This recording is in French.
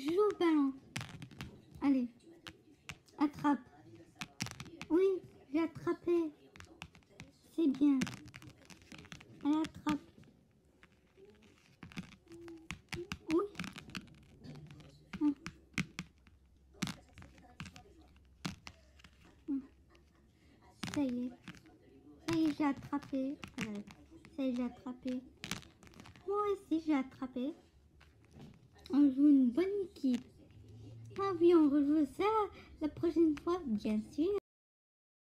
joue au ballon. Allez. Attrape. Oui, j'ai attrapé. C'est bien. Elle attrape. Oui. Hum. Hum. Ça y est. Ça y est, j'ai attrapé. Voilà. Ça y est, j'ai attrapé. Moi aussi, j'ai attrapé. On joue une bonne on rejoue ça la prochaine fois, bien sûr.